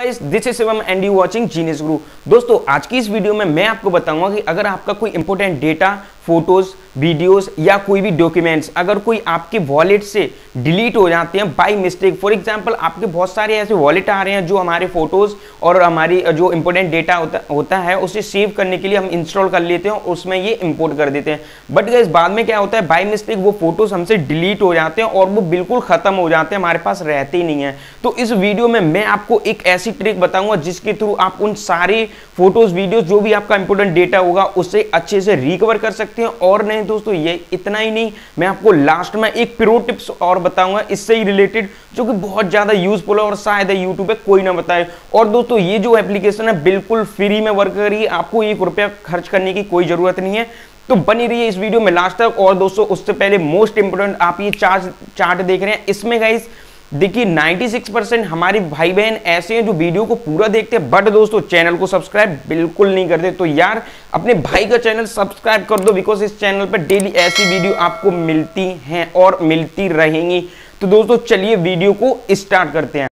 Guys this is Shivam and you watching genius Guru दोस्तों, आज की इस वीडियो में मैं आपको बताऊँगा कि अगर आपका कोई इंपोर्टेंट डेटा फ़ोटोज़, वीडियोस या कोई भी डॉक्यूमेंट्स अगर कोई आपके वॉलेट से डिलीट हो जाते हैं बाय मिस्टेक फॉर एग्जांपल आपके बहुत सारे ऐसे वॉलेट आ रहे हैं जो हमारे फ़ोटोज़ और हमारी जो इंपॉर्टेंट डेटा होता होता है, उसे सेव करने के लिए हम इंस्टॉल कर लेते हैं और उसमें ये इंपोर्ट कर देते हैं। बट इस बाद में क्या होता है? बाई मिस्टेक वो फ़ोटोज़ हमसे डिलीट हो जाते हैं और वो बिल्कुल खत्म हो जाते हैं, हमारे पास रहते ही नहीं है। तो इस वीडियो में मैं आपको एक ऐसी ट्रिक बताऊँगा जिसके थ्रू आप उन सारे फ़ोटोज़ वीडियोज़ जो भी आपका इंपॉर्टेंट डेटा होगा, उसे अच्छे से रिकवर कर सकते हैं और नहीं दोस्तों, ये इतना ही नहीं। मैं आपको लास्ट में एक प्रो टिप्स और बताऊँगा, इससे ही रिलेटेड जो कि बहुत ज़्यादा यूजफुल है और शायद यूट्यूब पे कोई ना बताए। और दोस्तों, ये जो एप्लीकेशन है, बिल्कुल फ्री में वर्क करिए आपको एक रुपया खर्च करने की कोई ज़रूरत नहीं है। तो बनी रही है इस वीडियो में लास्ट तक। और दोस्तों, उससे पहले मोस्ट इंपोर्टेंट आप ये चार्ट चार्ट देख रहे हैं। इसमें गाइस देखिए 96 परसेंट हमारे भाई बहन ऐसे हैं जो वीडियो को पूरा देखते हैं। बट दोस्तों, चैनल को सब्सक्राइब बिल्कुल नहीं करते। तो यार, अपने भाई का चैनल सब्सक्राइब कर दो बिकॉज़ इस चैनल पर डेली ऐसी वीडियो आपको मिलती हैं और मिलती रहेंगी। तो दोस्तों, चलिए वीडियो को स्टार्ट करते हैं।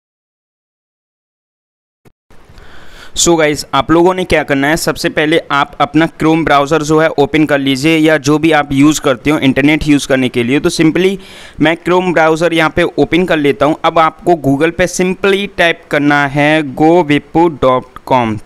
सो so गाइज़ आप लोगों ने क्या करना है? सबसे पहले आप अपना क्रोम ब्राउज़र जो है ओपन कर लीजिए या जो भी आप यूज़ करते हो इंटरनेट यूज़ करने के लिए। तो सिंपली मैं क्रोम ब्राउज़र यहाँ पे ओपन कर लेता हूँ। अब आपको गूगल पे सिंपली टाइप करना है गो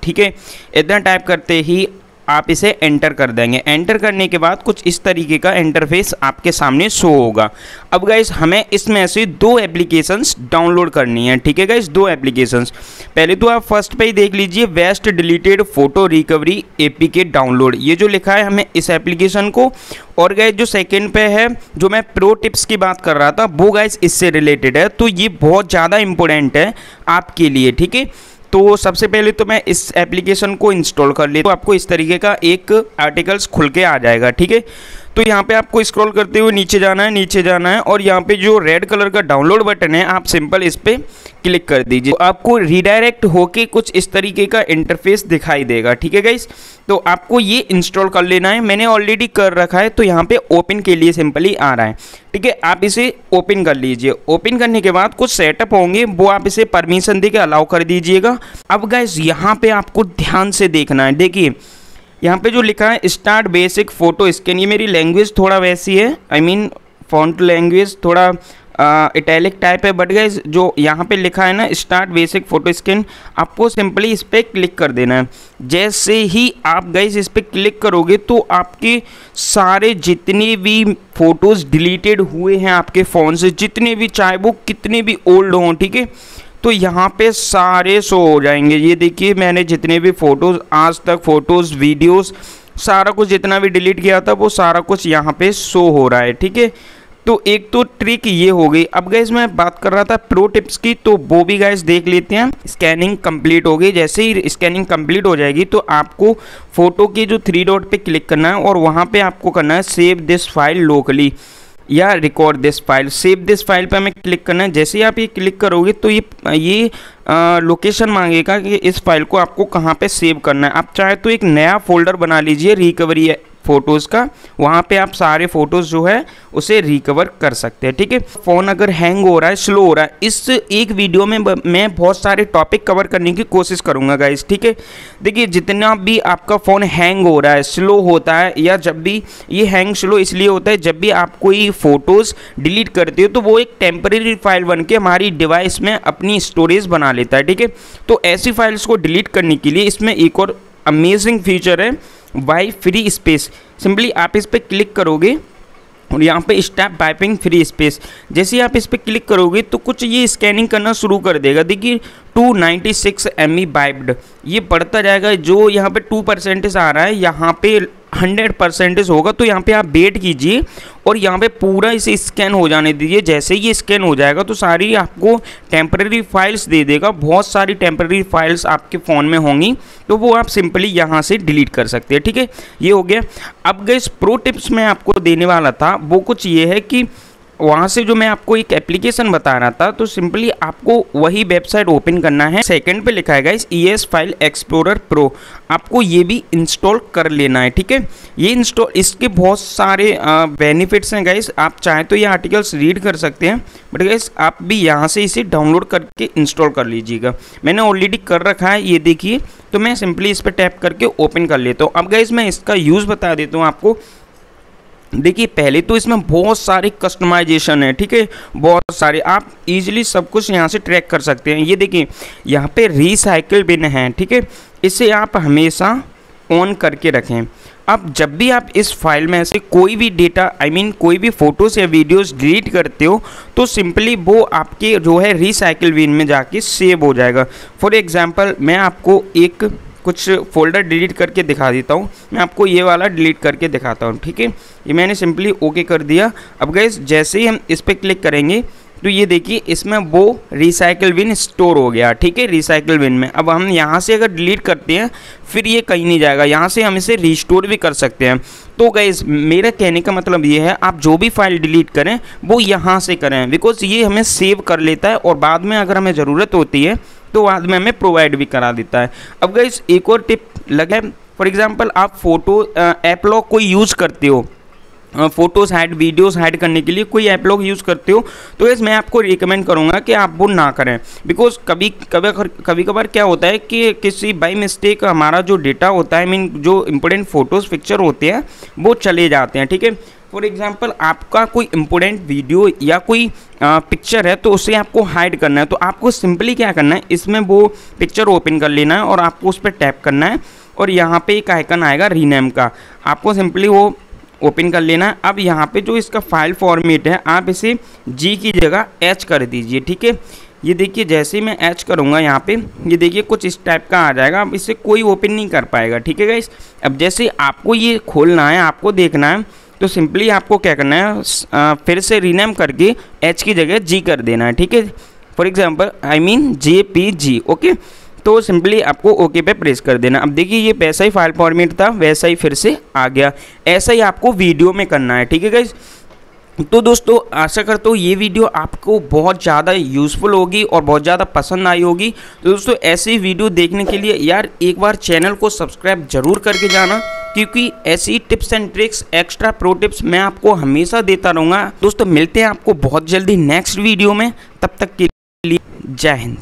ठीक है? इतना टाइप करते ही आप इसे एंटर कर देंगे। एंटर करने के बाद कुछ इस तरीके का इंटरफेस आपके सामने शो होगा। अब गाइज़ हमें इसमें से दो एप्लीकेशंस डाउनलोड करनी है, ठीक है गाइज़ दो एप्लीकेशंस पहले तो आप फ़र्स्ट पे ही देख लीजिए best deleted photo recovery APK download ये जो लिखा है हमें इस एप्लीकेशन को, और गाइज़ जो सेकेंड पे है, जो मैं प्रो टिप्स की बात कर रहा था, वो गाइज़ इससे रिलेटेड है। तो ये बहुत ज़्यादा इंपॉर्टेंट है आपके लिए, ठीक है? तो सबसे पहले तो मैं इस एप्लीकेशन को इंस्टॉल कर लेता तो आपको इस तरीके का एक आर्टिकल्स खुल के आ जाएगा, ठीक है? तो यहाँ पे आपको स्क्रॉल करते हुए नीचे जाना है, नीचे जाना है और यहाँ पे जो रेड कलर का डाउनलोड बटन है, आप सिंपल इस पर क्लिक कर दीजिए। तो आपको रिडायरेक्ट होके कुछ इस तरीके का इंटरफेस दिखाई देगा, ठीक है गाइस तो आपको ये इंस्टॉल कर लेना है। मैंने ऑलरेडी कर रखा है तो यहाँ पे ओपन के लिए सिंपली आ रहा है, ठीक है? आप इसे ओपन कर लीजिए। ओपन करने के बाद कुछ सेटअप होंगे, वो आप इसे परमिशन दे के अलाउ कर दीजिएगा। अब गाइस यहाँ पे आपको ध्यान से देखना है। देखिए यहाँ पे जो लिखा है स्टार्ट बेसिक फ़ोटो स्कैन ये मेरी लैंग्वेज थोड़ा वैसी है। आई मीन फॉन्ट लैंग्वेज थोड़ा इटैलिक टाइप है बट गाइज़ जो यहाँ पे लिखा है ना स्टार्ट बेसिक फ़ोटो स्कैन आपको सिंपली इस पर क्लिक कर देना है। जैसे ही आप गाइज़ इस पर क्लिक करोगे तो आपके सारे जितने भी फ़ोटोज़ डिलीटेड हुए हैं आपके फ़ोन से, जितने भी, चाहे वो कितने भी ओल्ड हों, ठीक है तो यहाँ पे सारे शो हो जाएँगे। ये देखिए, मैंने जितने भी फ़ोटोज़ आज तक फ़ोटोज़ वीडियोस सारा कुछ जितना भी डिलीट किया था, वो सारा कुछ यहाँ पे शो हो रहा है, ठीक है? तो एक तो ट्रिक ये हो गई। अब गैस मैं बात कर रहा था प्रो टिप्स की तो वो भी गैस देख लेते हैं। स्कैनिंग कंप्लीट हो गई। जैसे ही स्कैनिंग कंप्लीट हो जाएगी तो आपको फ़ोटो के जो थ्री डॉट पे क्लिक करना है और वहाँ पे आपको करना है सेव दिस फ़ाइल लोकली या record this file save this file पर हमें क्लिक करना है। जैसे ही आप ये क्लिक करोगे तो ये ये लोकेशन मांगेगा कि इस फ़ाइल को आपको कहाँ पे सेव करना है। आप चाहे तो एक नया फोल्डर बना लीजिए रिकवरी फ़ोटोज़ का, वहाँ पे आप सारे फ़ोटोज़ जो है, उसे रिकवर कर सकते हैं, ठीक है? फ़ोन अगर हैंग हो रहा है स्लो हो रहा है, इस एक वीडियो में मैं बहुत सारे टॉपिक कवर करने की कोशिश करूँगा गाइस ठीक है? देखिए, जितना भी आपका फ़ोन हैंग हो रहा है स्लो होता है, या जब भी ये हैंग स्लो इसलिए होता है, जब भी आप कोई फ़ोटोज़ डिलीट करते हो तो वो एक टेम्परेरी फ़ाइल बन के हमारी डिवाइस में अपनी स्टोरेज बना लेता है, ठीक है? तो ऐसी फाइल्स को डिलीट करने के लिए इसमें एक और अमेजिंग फीचर है वाई फ्री स्पेस सिंपली आप इस पर क्लिक करोगे और यहाँ पे स्टैप पाइपिंग फ्री स्पेस जैसे आप इस पर क्लिक करोगे तो कुछ ये स्कैनिंग करना शुरू कर देगा। देखिए 296 नाइन्टी सिक्स एम ई ये बढ़ता जाएगा जो यहाँ पे टू परसेंटेज आ रहा है। यहाँ पे हंड्रेड परसेंटेज होगा तो यहाँ पे आप वेट कीजिए और यहाँ पे पूरा इसे स्कैन हो जाने दीजिए। जैसे ही ये स्कैन हो जाएगा तो सारी आपको टेम्प्रेरी फाइल्स दे देगा। बहुत सारी टेम्प्रेरी फाइल्स आपके फ़ोन में होंगी तो वो आप सिंपली यहाँ से डिलीट कर सकते हैं, ठीक है? ये हो गया। अब गए प्रो टिप्स मैं आपको देने वाला था, वो कुछ ये है कि वहाँ से जो मैं आपको एक एप्लीकेशन बता रहा था तो सिंपली आपको वही वेबसाइट ओपन करना है। सेकंड पे लिखा है guys E S file explorer pro आपको ये भी इंस्टॉल कर लेना है, ठीक है? ये इंस्टॉल इसके बहुत सारे बेनिफिट्स हैं गाइस आप चाहे तो ये आर्टिकल्स रीड कर सकते हैं बट गाइस आप भी यहाँ से इसे डाउनलोड करके इंस्टॉल कर लीजिएगा। मैंने ऑलरेडी कर रखा है, ये देखिए। तो मैं सिंपली इस पर टैप करके ओपन कर लेता हूँ। अब गाइस मैं इसका यूज़ बता देता हूँ आपको। देखिए पहले तो इसमें बहुत सारे कस्टमाइजेशन है ठीक है? बहुत सारे। आप इजीली सब कुछ यहाँ से ट्रैक कर सकते हैं। ये देखिए यहाँ पे रिसाइकिल बिन है ठीक है? इसे आप हमेशा ऑन करके रखें। अब जब भी आप इस फ़ाइल में से कोई भी data I I mean mean, कोई भी फ़ोटोज़ या वीडियोस डिलीट करते हो तो सिंपली वो आपके जो है रिसाइकिल बिन में जाके सेव हो जाएगा। फॉर एग्ज़ाम्पल मैं आपको एक कुछ फोल्डर डिलीट करके दिखा देता हूँ। मैं आपको ये वाला डिलीट करके दिखाता हूँ, ठीक है? ये मैंने सिंपली ओके कर दिया। अब गए जैसे ही हम इस पर क्लिक करेंगे तो ये देखिए, इसमें वो रिसाइकिल बिन स्टोर हो गया, ठीक है? रिसाइकिल बिन में। अब हम यहाँ से अगर डिलीट करते हैं, फिर ये कहीं नहीं जाएगा। यहाँ से हम इसे रिस्टोर भी कर सकते हैं। तो गैस मेरा कहने का मतलब ये है, आप जो भी फ़ाइल डिलीट करें, वो यहाँ से करें। बिकॉज़ ये हमें सेव कर लेता है और बाद में अगर हमें ज़रूरत होती है तो बाद में हमें प्रोवाइड भी करा देता है। अब गई एक और टिप लगे। फॉर एग्ज़ाम्पल आप फ़ोटो ऐप लॉक कोई यूज़ करते हो फ़ोटोज़ हाइड वीडियोज़ हाइड करने के लिए कोई ऐप लोग यूज़ करते हो तो इस मैं आपको रिकमेंड करूँगा कि आप वो ना करें। बिकॉज़ कभी कभी कभी कभार क्या होता है कि किसी बाई मिस्टेक हमारा जो डेटा होता है आई मीन जो इंपॉर्टेंट फ़ोटोज़ पिक्चर होते हैं, वो चले जाते हैं, ठीक है? फॉर एग्ज़ाम्पल आपका कोई इम्पोर्टेंट वीडियो या कोई पिक्चर है तो उसे आपको हाइड करना है। तो आपको सिंपली क्या करना है? इसमें वो पिक्चर ओपन कर लेना है और आपको उस पर टैप करना है और यहाँ पे एक आइकन आएगा रीनेम का। आपको सिंपली वो ओपन कर लेना है। अब यहाँ पे जो इसका फ़ाइल फॉर्मेट है, आप इसे जी की जगह एच कर दीजिए, ठीक है? ये देखिए, जैसे ही मैं एच करूँगा यहाँ पे, ये देखिए, कुछ इस टाइप का आ जाएगा। अब इसे कोई ओपन नहीं कर पाएगा, ठीक है गाइस अब जैसे आपको ये खोलना है, आपको देखना है तो सिंपली आपको क्या करना है आ, फिर से रीनेम करके एच की जगह जी कर देना है ठीक है? For example I mean J P G okay तो सिंपली आपको ओके पे प्रेस कर देना। अब देखिए ये वैसा ही फ़ाइल फॉर्मेट था वैसा ही फिर से आ गया। ऐसा ही आपको वीडियो में करना है ठीक है गाइज़ तो दोस्तों आशा करता हूँ ये वीडियो आपको बहुत ज़्यादा यूज़फुल होगी और बहुत ज़्यादा पसंद आई होगी। तो दोस्तों ऐसी वीडियो देखने के लिए यार एक बार चैनल को सब्सक्राइब ज़रूर करके जाना। क्योंकि ऐसी tips and tricks, extra pro tips मैं आपको हमेशा देता रहूँगा। दोस्तों, मिलते हैं आपको बहुत जल्दी नेक्स्ट वीडियो में। तब तक के लिए जय हिंद।